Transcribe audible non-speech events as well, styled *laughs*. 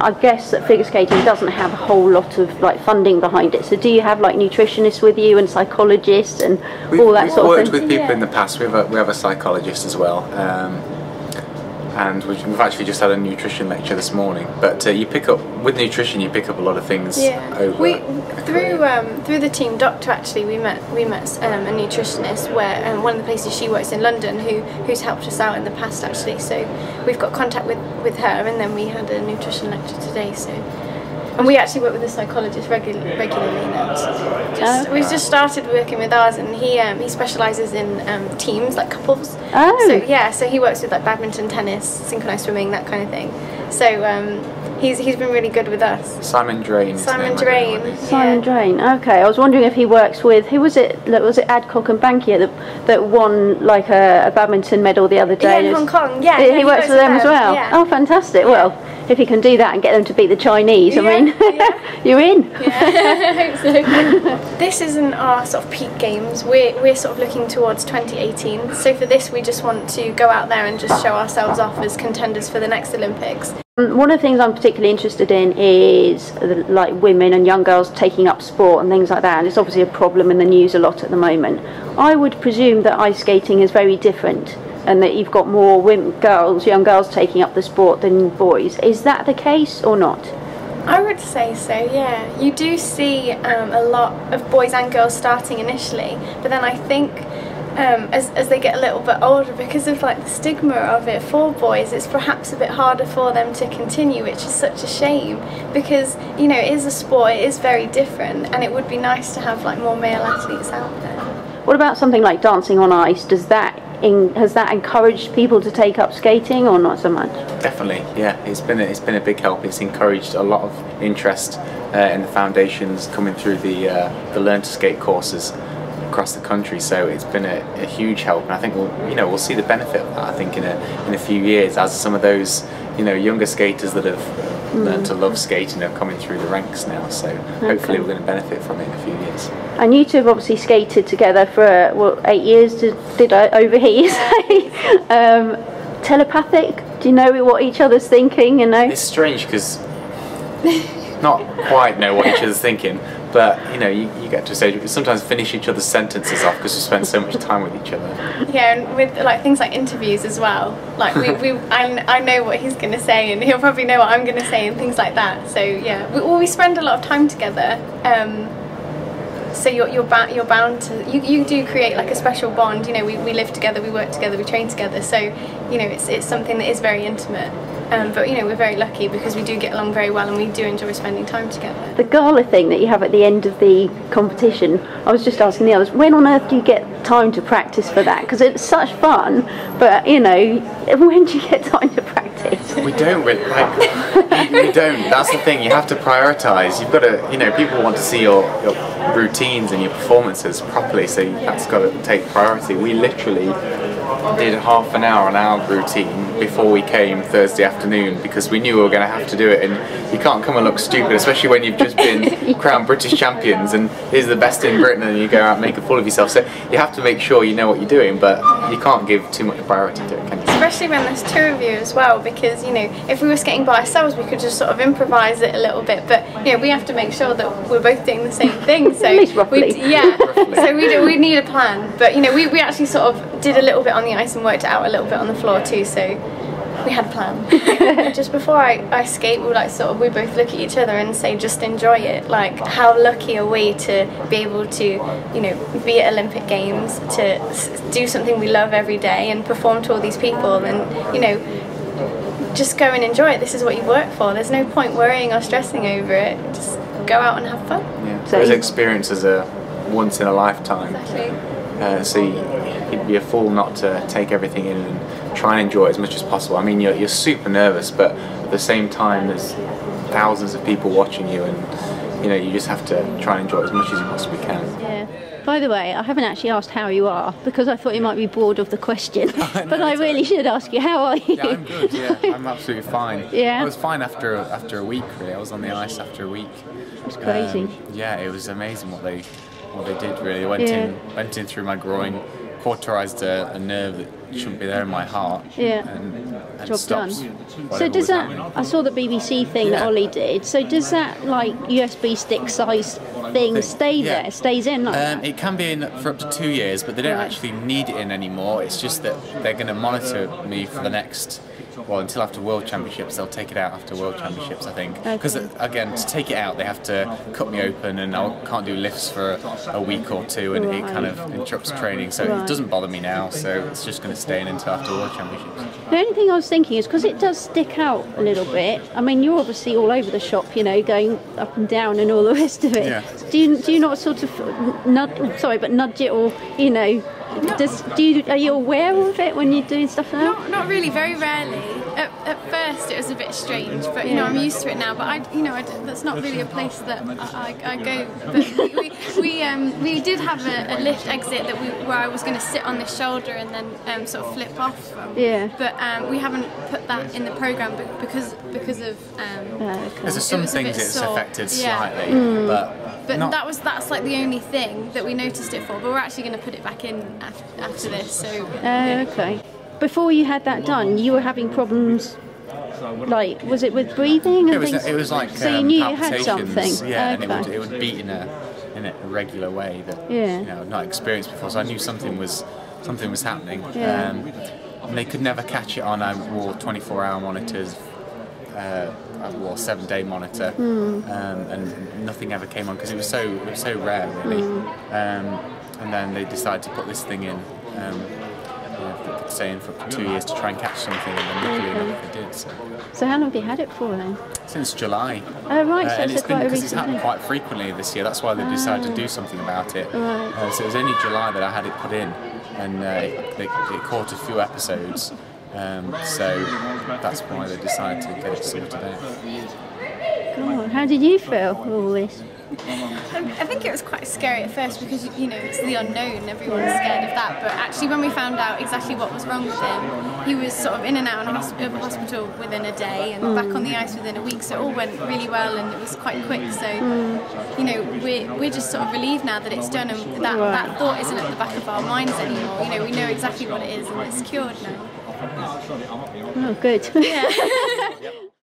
I guess that figure skating doesn't have a whole lot of like funding behind it. So do you have like nutritionists with you and psychologists and We've, all that sort of thing? we've worked with people Yeah. in the past. We have a, we have a psychologist as well, um, and we've, we've actually just had a nutrition lecture this morning. But uh, you pick up with nutrition, you pick up a lot of things Yeah, over. we through um, through the team doctor actually we met we met um, a nutritionist where um, one of the places she works in London who who's helped us out in the past actually so we've got contact with with her and then we had a nutrition lecture today so and we actually work with a psychologist regu- regularly now. Just, Oh. We've just started working with ours, and he um, he specialises in um, teams like couples. Oh. So yeah, so he works with like badminton, tennis, synchronized swimming, that kind of thing. So um, he's he's been really good with us. Simon Drain. Simon name, I don't know Drain. what. Simon yeah. Drain. Okay, I was wondering if he works with who was it? Was it Adcock and Bankier that that won like a, a badminton medal the other day? Yeah, in Hong Kong. Yeah, he, yeah, he works with them as well. Yeah. Oh, fantastic! Well, if he can do that and get them to beat the Chinese, Yeah, I mean, yeah. *laughs* you're in. *laughs* I hope so. *laughs* this isn't our sort of peak games. We're, we're sort of looking towards 2018. So for this, we just want to go out there and just show ourselves off as contenders for the next Olympics. Um, One of the things I'm particularly interested in is like women and young girls taking up sport and things like that. And it's obviously a problem in the news a lot at the moment. I would presume that ice skating is very different and that you've got more women, girls, young girls taking up the sport than boys. Is that the case or not? I would say so, yeah. You do see um, a lot of boys and girls starting initially, but then I think um, as, as they get a little bit older, because of like the stigma of it for boys, it's perhaps a bit harder for them to continue, which is such a shame because you know it is a sport, it is very different, and it would be nice to have like more male athletes out there. What about something like dancing on ice? Does that in, has that encouraged people to take up skating or not so much? Definitely, yeah. It's been a, it's been a big help. It's encouraged a lot of interest uh, in the foundations coming through the uh, the Learn to Skate courses across the country. So it's been a, a huge help, and I think we'll you know we'll see the benefit of that. I think in a in a few years as some of those you know younger skaters that have learned to love skating are coming through the ranks now. So hopefully we're going to benefit from it in a few years. And you two have obviously skated together for uh, what eight years. Did, did I overhear you *laughs* say? um, telepathic? Do you know what each other's thinking? You know. It's strange because not quite know what each other's thinking, but you know, you, you get to a stage where you sometimes finish each other's sentences off because we spend so much time with each other. Yeah, and with like things like interviews as well. Like we, we *laughs* I, I know what he's going to say, and he'll probably know what I'm going to say, and things like that. So yeah, we, well, we spend a lot of time together. Um, so you're you're, ba- you're bound to you, you do create like a special bond. You know, we, we live together, we work together, we train together. So you know, it's it's something that is very intimate. Um, but you know, we're very lucky because we do get along very well, and we do enjoy spending time together. The gala thing that you have at the end of the competition, I was just asking the others, when on earth do you get time to practice for that? Because it's such fun, but you know, *laughs* when do you get time to practice? We don't really like. we, we don't. That's the thing. You have to prioritize. You've got to. You know, people want to see your, your routines and your performances properly, so that's got to take priority. We literally did half an hour, an hour routine before we came Thursday afternoon because we knew we were going to have to do it, and you can't come and look stupid, especially when you've just been *laughs* crowned British champions and is the best in Britain, and you go out and make a fool of yourself. So you have to make sure you know what you're doing, but you can't give too much priority to it, can you? especially when there's two of you as well because you know if we were skating by ourselves we could just sort of improvise it a little bit but you know we have to make sure that we're both doing the same thing so At *laughs* least roughly. we yeah Roughly. so we do, we need a plan but you know we, we actually sort of did a little bit on the ice and worked it out a little bit on the floor too so we had a plan. *laughs* Just before I, I skate we like sort of we both look at each other and say just enjoy it. Like how lucky are we to be able to you know be at Olympic Games to do something we love every day and perform to all these people and you know just go and enjoy it. This is what you work for. There's no point worrying or stressing over it. Just go out and have fun. Yeah. So Those you- experiences are once in a lifetime. exactly Uh, so you, you'd be a fool not to take everything in and try and enjoy it as much as possible. I mean, you're, you're super nervous, but at the same time, there's thousands of people watching you, and you know you just have to try and enjoy it as much as you possibly can. Yeah. By the way, I haven't actually asked how you are because I thought you might be bored of the question. *laughs* but I really should ask you, how are you? Yeah, I'm good. Yeah, I'm absolutely fine. *laughs* Yeah. I was fine after after a week. Really, I was on the ice after a week. It's crazy. Um, yeah, it was amazing what they what they did. Really, went Yeah. in went in through my groin, cauterized a, a nerve that shouldn't be there in my heart. Yeah. And, and Job stops done. So does that? happening. I saw the BBC thing that Ollie did. So does that like USB stick size thing stay Yeah. there? Stays in like Um, it can be in for up to two years, but they don't Right. actually need it in anymore. It's just that they're going to monitor me for the next, well, until after World Championships. They'll take it out after World Championships, I think. Because Okay. again, to take it out, they have to cut me open, and I can't do lifts for a, week or two, and it kind of interrupts training. So Right. it doesn't bother me now. So it's just going to stay in until after World Championships. The only thing I was thinking is because it does stick out a little bit. I mean, you're obviously all over the shop, you know, going up and down and all the rest of it. Yeah. Do you do you not sort of nudge? Sorry, but nudge it or you know? Does do you are you aware of it when you're doing stuff like that? Not, not really, very rarely. At, at first, it was a bit strange, but you know, I'm used to it now. But I, you know, I d that's not really a place that I, I, I go. But we, we, we, um, we did have a, a lift exit that we, where I was going to sit on the shoulder and then um, sort of flip off from. Yeah. But um, we haven't put that in the program because because of. Um, Ah, okay. There's some was things it's sore. affected Yeah. slightly, Hmm. but But not, that was that's like the only thing that we noticed it for. But we're actually going to put it back in after, after this. So Uh, okay. Before you had that done, you were having problems. Like, was it with breathing and It was, things? it was like so you um, knew you had something. Yeah, and it would, okay. it would beat in a in a regular way that Yeah. you know I'd not experienced before. So I knew something was something was happening. Yeah. Um, and they could never catch it on. I wore 24-hour monitors. Uh, I wore a seven-day monitor, Hmm. um, and nothing ever came on because it was so it was so rare, really. Hmm. Um, and then they decided to put this thing in. Um, yeah, they could stay in for two years to try and catch something, and then luckily enough they did. So. So how long have you had it for then? Since July. Oh right, Uh, so and it's been because it's happened quite frequently this year. That's why they decided to do something about it. Right. Uh, so it was only July that I had it put in, and uh, it, it, it caught a few episodes. Um, so that's why they decided to get it sorted out. God, how did you feel with all this? I think it was quite scary at first because you know it's the unknown. Everyone's scared of that. But actually, when we found out exactly what was wrong with him, he was sort of in and out of hospital within a day and back on the ice within a week. So it all went really well and it was quite quick. So you know we're we're just sort of relieved now that it's done and that Right. that thought isn't at the back of our minds anymore. You know we know exactly what it is and it's cured now. Oh, good. *laughs*